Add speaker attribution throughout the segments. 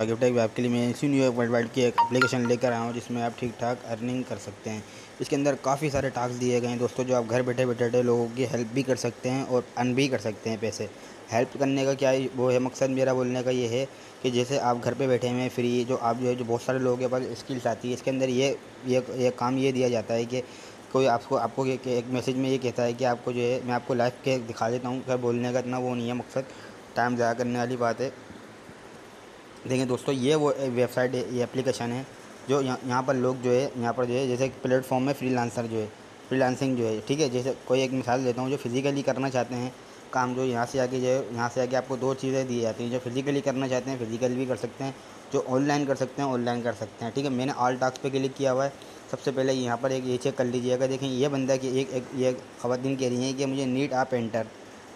Speaker 1: Gift भी आपके लिए मैं इसी न्यू वर्ल्ड वाइड की एक एप्लीकेशन लेकर आया हूँ जिसमें आप ठीक ठाक अर्निंग कर सकते हैं। इसके अंदर काफ़ी सारे टास्क दिए गए हैं दोस्तों जो आप घर बैठे बैठे लोगों की हेल्प भी कर सकते हैं और अर्न भी कर सकते हैं पैसे। हेल्प करने का क्या वो है मकसद मेरा बोलने का ये है कि जैसे आप घर पे बैठे हुए फ्री जो आप जो है जो बहुत सारे लोगों के पास स्किल्स आती है इसके अंदर ये ये, ये काम ये दिया जाता है कि कोई आपको आपको एक मैसेज में ये कहता है कि आपको जो है मैं आपको लाइफ के दिखा देता हूँ क्या बोलने का इतना वो नहीं है मकसद टाइम ज़्यादा करने वाली बात है। देखें दोस्तों ये वो वेबसाइट ये एप्लीकेशन है जो यहाँ यहाँ पर लोग जो है यहाँ पर जो है जैसे प्लेटफॉर्म में फ्री लांसर जो है फ्रीलांसिंग जो है ठीक है? जैसे कोई एक मिसाल देता हूँ जो फिज़िकली करना चाहते हैं काम जो यहाँ से आके जो है यहाँ से आके आपको दो चीज़ें दी जाती हैं जो फिज़िकली करना चाहते हैं फिज़िकली भी कर सकते हैं जो ऑनलाइन कर सकते हैं ऑनलाइन कर सकते हैं ठीक है? मैंने ऑल टास्क पे क्लिक किया हुआ है। सबसे पहले यहाँ पर एक ये चेक कर लीजिएगा। देखें ये बंदा कि एक, एक ये खवतिन कह रही है कि मुझे नीट आप पेंटर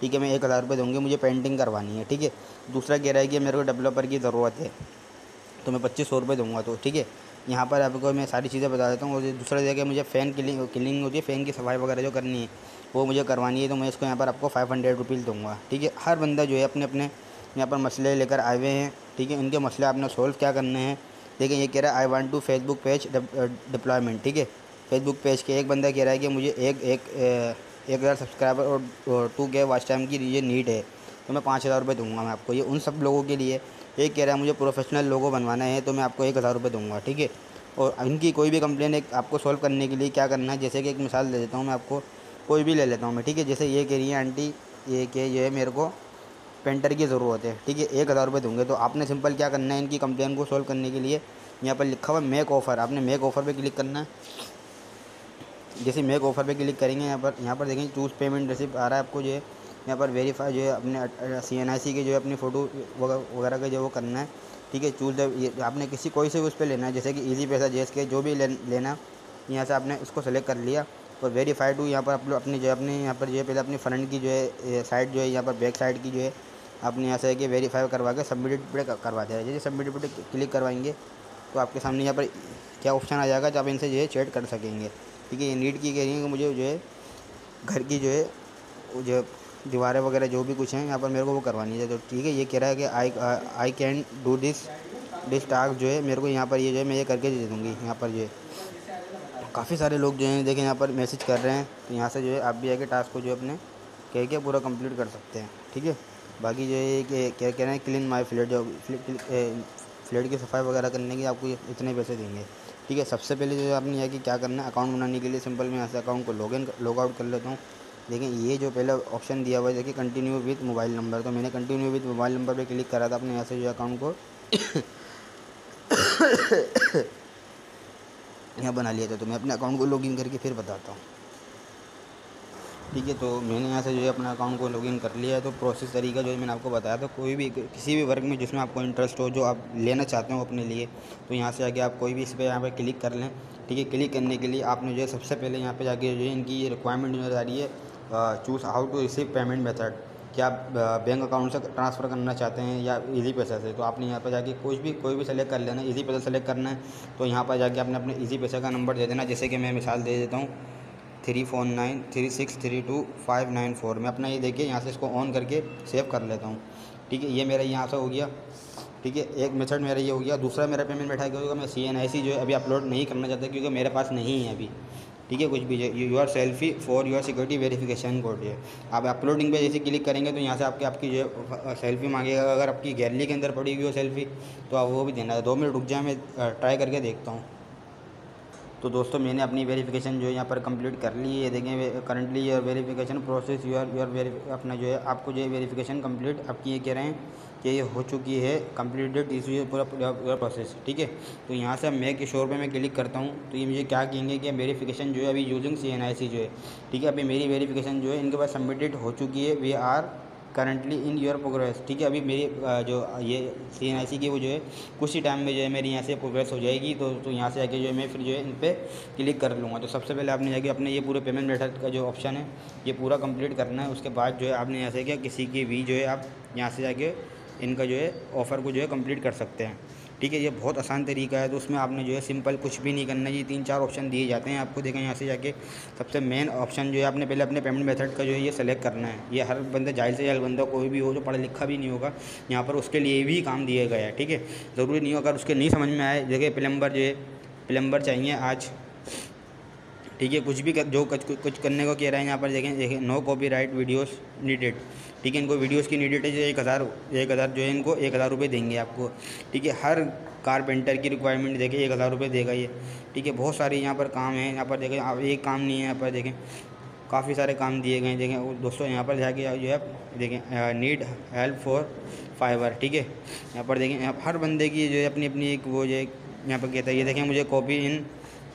Speaker 1: ठीक है, मैं एक हज़ार रुपये दूँगी, मुझे पेंटिंग करवानी है, ठीक है। दूसरा कह रहा है कि मेरे को डेवलपर की ज़रूरत है तो मैं पच्चीस सौ रुपये दूँगा तो ठीक है। यहाँ पर आपको मैं सारी चीज़ें बता देता हूँ, और दूसरा जगह मुझे फ़ैन क्लिंग क्लिंग होती है फ़ैन की सफ़ाई वगैरह जो करनी है, वो मुझे करवानी है तो मैं इसको यहाँ पर आपको फाइव हंड्रेड रुपीज़ दूँगा, ठीक है। हर बंदा जो है अपने अपने यहाँ पर मसले लेकर आए हुए हैं, ठीक है। इनके मसले आपने सोल्व क्या करने हैं, देखिए, ये कह रहा है I want to Facebook page deployment ठीक है। फेसबुक पेज के एक बंदा कह रहा है कि मुझे एक एक एक हज़ार सब्सक्राइबर और टू के वॉच टाइम की ये नीड है तो मैं पाँच हज़ार रुपये दूँगा मैं आपको। ये उन सब लोगों के लिए एक कह रहा है, मुझे प्रोफेशनल लोगो बनवाना है तो मैं आपको एक हज़ार रुपये दूँगा, ठीक है? और इनकी कोई भी कंप्लेन एक आपको सॉल्व करने के लिए क्या करना है, जैसे कि एक मिसाल दे देता हूँ मैं आपको, कोई भी ले लेता हूँ मैं, ठीक है? जैसे ये कह रही है, आंटी, ये कि ये मेरे को पेंटर की ज़रूरत है, ठीक है? एक हज़ार रुपये दूँगे तो आपने सिंपल क्या करना है, इनकी कंप्लेन को सॉल्व करने के लिए यहाँ पर लिखा हुआ मेक ऑफ़र आपने मेक ऑफ़र पर क्लिक करना है। जैसे मेक ऑफ़र पे क्लिक करेंगे यहाँ पर यहाँ पर देखेंगे चूज़ पेमेंट रिसिप्ट आ रहा है आपको जो है यहाँ पर वेरीफाई जो है अपने सी एन आई सी के जो है अपनी फ़ोटो वगैरह का जो वो करना है। ठीक है चूज़ आपने किसी कोई से उस पर लेना है जैसे कि ईजी पैसा जेस के जो भी ले, लेना यहाँ से आपने उसको सेलेक्ट कर लिया और वेरीफाई टू यहाँ पर आप अपनी जो अपने यहाँ पर जो है पहले अपनी फ्रंट की जो है साइड जो है यहाँ पर बैक साइड की जो है आपने यहाँ से कि वेरीफाई करवा के सबमिटेड पे करवा दे जैसे सबमिटेड पे क्लिक करवाएँगे तो आपके सामने यहाँ पर क्या ऑप्शन आ जाएगा जब इनसे जो है चैट कर सकेंगे। ठीक है, ये नीट की कह रही है कि मुझे जो है, घर की जो है जो दीवारें वगैरह जो भी कुछ हैं, यहाँ पर मेरे को वो करवानी है। तो ठीक है, ये कह रहा है कि I I can do this this task जो है, मेरे को यहाँ पर ये जो है, मैं ये करके दे दूँगी। यहाँ पर जो है, काफ़ी सारे लोग जो हैं देखें यहाँ पर मैसेज कर रहे हैं। तो यहाँ से जो है, आप भी आके टास्क को जो है अपने कह के पूरा कंप्लीट कर सकते हैं। ठीक है? बाकी जो है कि क्या कह रहे हैं क्लीन माई फ्लेट जो फ्लेट की सफ़ाई वगैरह करने की आपको इतने पैसे देंगे। ठीक है, सबसे पहले जो आपने यह कि क्या करना है अकाउंट बनाने के लिए सिंपल मैं यहाँ से अकाउंट को लॉग इन लॉग आउट कर लेता हूँ। देखिए ये जो पहले ऑप्शन दिया हुआ है, देखिए कंटिन्यू विथ मोबाइल नंबर तो मैंने कंटिन्यू विथ मोबाइल नंबर पर क्लिक करा था अपने यहाँ से जो अकाउंट को। यहाँ बना लिया था तो मैं अपने अकाउंट को लॉगिन करके फिर बताता हूँ। ठीक है तो मैंने यहाँ से जो है अपना अकाउंट को लॉगिन कर लिया है तो प्रोसेस तरीका जो है मैंने आपको बताया था, कोई भी किसी भी वर्क में जिसमें आपको इंटरेस्ट हो, जो आप लेना चाहते हो अपने लिए तो यहाँ से आके आप कोई भी इस पर यहाँ पर क्लिक कर लें। ठीक है क्लिक करने के लिए आपने जो है सबसे पहले यहाँ पर जाके जो है इनकी रिक्वायरमेंट नज़र आ रही है choose how to receive payment method क्या आप बैंक अकाउंट से ट्रांसफ़र करना चाहते हैं या इजी पैसा से तो आपने यहाँ पर जाके कुछ भी, कोई भी सेलेक्ट कर लेना इजी पैसा सेलेक्ट करना है तो यहाँ पर जाके आपने अपने इजी पैसा का नंबर दे देना, जैसे कि मैं मिसाल दे देता हूँ। Three four nine, three six, three two, five nine four. मैं अपना ये देखिए, यहाँ से इसको ऑन करके सेव कर लेता हूँ। ठीक है, ये मेरा यहाँ से हो गया। ठीक है, एक मेथड मेरा ये हो गया। दूसरा मेरा पेमेंट बैठा गया होगा मैं सी एन आई सी जो है अभी अपलोड नहीं करना चाहता, क्योंकि मेरे पास नहीं है अभी। ठीक है, कुछ भी you are selfie for your security verification code है। आप अपलोडिंग पे जैसे क्लिक करेंगे तो यहाँ से आपके, आपकी जो सेल्फी मांगेगा। अगर आपकी गैलरी के अंदर पड़ी हुई हो सेल्फी तो आप वो भी देना। है दो मिनट रुक जाए, मैं ट्राई करके देखता हूँ। तो दोस्तों, मैंने अपनी वेरिफिकेशन जो है यहाँ पर कंप्लीट कर ली है। देखें currently your verification process your your very अपना जो है, आपको जो है वेरिफिकेशन कंप्लीट आपकी ये कह रहे हैं कि ये हो चुकी है कंप्लीटेड इस पूरा पूरा प्रोसेस ठीक है? तो यहाँ से मैं के शोर पे मैं क्लिक करता हूँ तो ये मुझे क्या कहेंगे कि वेरिफिकेशन जो है अभी यूजिंग सी एन आई सी जो है, ठीक है? अभी मेरी वेरिफिकेशन जो है, इनके पास सबमिटेड हो चुकी है, we are currently in your progress ठीक है, अभी मेरी जो, ये सी एन आई सी की वो जो है, कुछ ही टाइम में जो है मेरी यहाँ से प्रोग्रेस हो जाएगी तो तो यहाँ से आके जो है मैं फिर जो है इन पर क्लिक कर लूँगा। तो सबसे पहले आपने जाके अपने ये पूरे पेमेंट मेथड का जो ऑप्शन है, ये पूरा कंप्लीट करना है। उसके बाद जो है आपने यहाँ से किया, किसी की भी जो है आप यहाँ से जाके इनका जो है ऑफ़र को जो है कंप्लीट कर सकते हैं। ठीक है, ये बहुत आसान तरीका है। तो उसमें आपने जो है सिंपल कुछ भी नहीं करना है। ये तीन चार ऑप्शन दिए जाते हैं। आपको देखें यहाँ से जाके सबसे मेन ऑप्शन जो है, आपने पहले अपने पेमेंट मेथड का जो है, ये सेलेक्ट करना है। ये हर बंदा, ज़ाहिर से ज़ाहिर बंदा कोई भी हो जो पढ़ा लिखा भी नहीं होगा, यहाँ पर उसके लिए भी काम दिया गया है। ठीक है, ज़रूरी नहीं हो, अगर उसके नहीं समझ में आए, जगह प्लम्बर जो है प्लम्बर चाहिए आज। ठीक है कुछ भी कर, जो कुछ कुछ करने को कह रहे हैं यहाँ पर देखें देखें no copyright videos needed ठीक है इनको वीडियोज़ की नीडेड है जो एक हज़ार एक हज़ार जो है इनको एक हज़ार रुपये देंगे आपको ठीक है हर कारपेंटर की रिक्वायरमेंट देखें एक हज़ार रुपये देगा ये ठीक है बहुत सारे यहाँ पर काम है यहाँ पर देखें आप एक काम नहीं है यहाँ पर देखें काफ़ी सारे काम दिए गए देखें दोस्तों यहाँ पर जाके जो है देखें नीड हेल्प फॉर फाइबर ठीक है यहाँ पर देखें हर बंदे की जो है अपनी अपनी एक वो जो यहाँ पर कहता है ये देखें मुझे कॉपी इन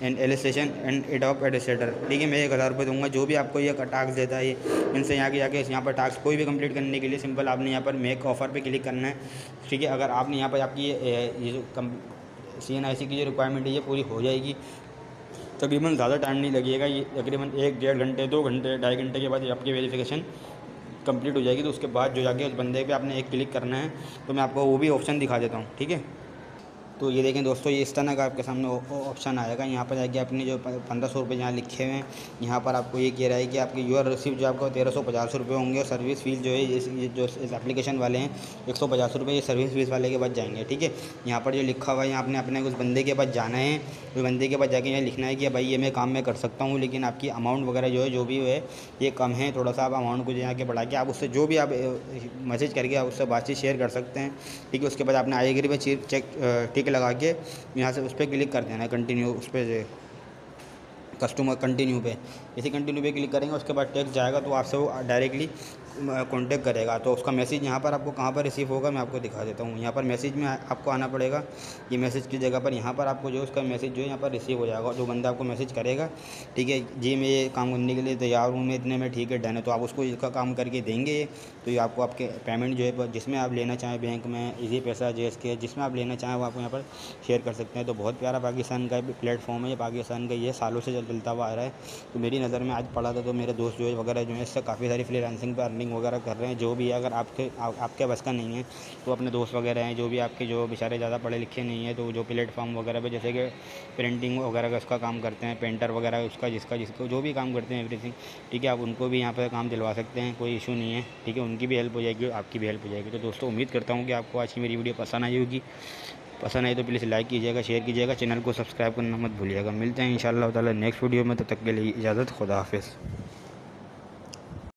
Speaker 1: एंड एलिस्टेशन एंड एडॉप एडिस्ट्रेटर ठीक है मैं एक हज़ार रुपये दूँगा, जो भी आपको ये टास्क देता है, इनसे यहाँ के जाके यहाँ पर टास्क कोई भी कंप्लीट करने के लिए सिंपल आपने यहाँ पर मेक ऑफ़र पे क्लिक करना है। ठीक है, अगर आपने यहाँ पर आपकी ये जो कम सी एन आई सी की जो रिक्वायरमेंट है, ये पूरी हो जाएगी। तकरीबन ज़्यादा टाइम नहीं लगेगा, ये तकरीबन एक, डेढ़ घंटे, दो घंटे, ढाई घंटे के बाद आपकी वेरीफिकेशन कंप्लीट हो जाएगी। तो उसके बाद जो जाके उस बंदे पे आपने एक क्लिक करना है तो मैं आपको वो भी ऑप्शन दिखा देता हूँ। ठीक है? तो ये देखें दोस्तों, ये इस तरह का आपके सामने ऑप्शन आएगा। यहाँ पर जाके अपने जो पंद्रह सौ रुपये यहाँ लिखे हुए हैं, यहाँ पर आपको ये कह रहा है कि आपके यूआर रिसीव जो आपको तेरह सौ पचास रुपये होंगे और सर्विस फ़ीस जो है, ये जो इस एप्लीकेशन वाले हैं, एक सौ पचास रुपये ये सर्विस फ़ीस वाले के पास जाएँगे, ठीक है? यहाँ पर जो लिखा हुआ है, यहाँ आपने अपने उस बंदे के पास जाना है, उस बंदे के पास जाके यहाँ लिखना है कि भाई ये मैं काम मैं कर सकता हूँ, लेकिन आपकी अमाउंट वगैरह जो है, जो भी है, ये कम है, थोड़ा सा आप अमाउंट को जो यहाँ के बढ़ा के आप उससे जो भी आप मैसेज करके आप उससे बातचीत शेयर कर सकते हैं, ठीक है? उसके बाद आपने आई एग्री में चेक टिक लगा के यहाँ से उस पर क्लिक कर देना है कंटिन्यू उस पर कस्टमर कंटिन्यू पे। इसी कंटिन्यू पे क्लिक करेंगे, उसके बाद टैक्स जाएगा तो आपसे वो डायरेक्टली कॉन्टेक्ट करेगा। तो उसका मैसेज यहाँ पर आपको कहाँ पर रिसीव होगा, मैं आपको दिखा देता हूँ। यहाँ पर मैसेज में आपको आना पड़ेगा। ये मैसेज की जगह पर यहाँ पर आपको जो उसका मैसेज जो है, यहाँ पर रिसीव हो जाएगा। जो बंदा आपको मैसेज करेगा, ठीक है, जी, मैं ये काम करने के लिए तैयार हूँ, मैं इतने में ठीक है डन है। तो आप उसको इसका काम करके देंगे तो ये आपको आपके पेमेंट जो है जिसमें आप लेना चाहें बैंक में इजी पैसा जे के जिसमें आप लेना चाहें, वो आपको यहाँ पर शेयर कर सकते हैं। तो बहुत प्यारा पाकिस्तान का प्लेटफॉर्म है पाकिस्तान का ये सालों से चलता हुआ आ रहा है। तो मेरी नज़र में आज पढ़ा था तो मेरे दोस्त जो वगैरह जो है इससे काफ़ी सारी फ्रीलांसिंग पर अर्निंग वगैरह कर रहे हैं। जो भी है अगर आपके आ, आपके बस का नहीं है तो अपने दोस्त वगैरह हैं जो भी आपके जो बेचारे ज़्यादा पढ़े लिखे नहीं हैं तो जो प्लेटफॉर्म वगैरह पर जैसे कि प्रिंटिंग वगैरह का उसका काम करते हैं पेंटर वगैरह उसका जिसका जिसको जो भी काम करते हैं एवरीथिंग ठीक है आप उनको भी यहाँ पर काम दिलवा सकते हैं कोई इशू नहीं है ठीक है उनकी भी हेल्प हो जाएगी आपकी भी हेल्प हो जाएगी। तो दोस्तों उम्मीद करता हूँ कि आपको आज की मेरी वीडियो पसंद आई होगी। पसंद आई तो प्लीज़ लाइक कीजिएगा शेयर कीजिएगा चैनल को सब्सक्राइब करना मत भूलिएगा। मिलते हैं इन शाला नेक्स्ट वीडियो में, तब तो तक के लिए इजाज़त, खुदा हाफिज़।